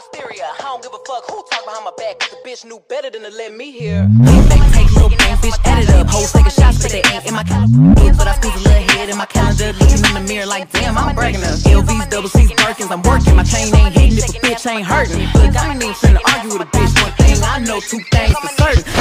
hysteria. I don't give a fuck who talk behind my back. Cause the bitch knew better than to let me hear. Take, take little bang, bitch, add it up. Hoes taking shots, but they ain't in my calendar. But I squeeze a little head in my calendar. Looking in the mirror like, damn, I'm bragging up. LVs, double C's, Birkins, I'm working. My chain ain't hitting if a bitch ain't hurting. Look, I ain't even finna argue with a bitch. One thing I know, two things for certain.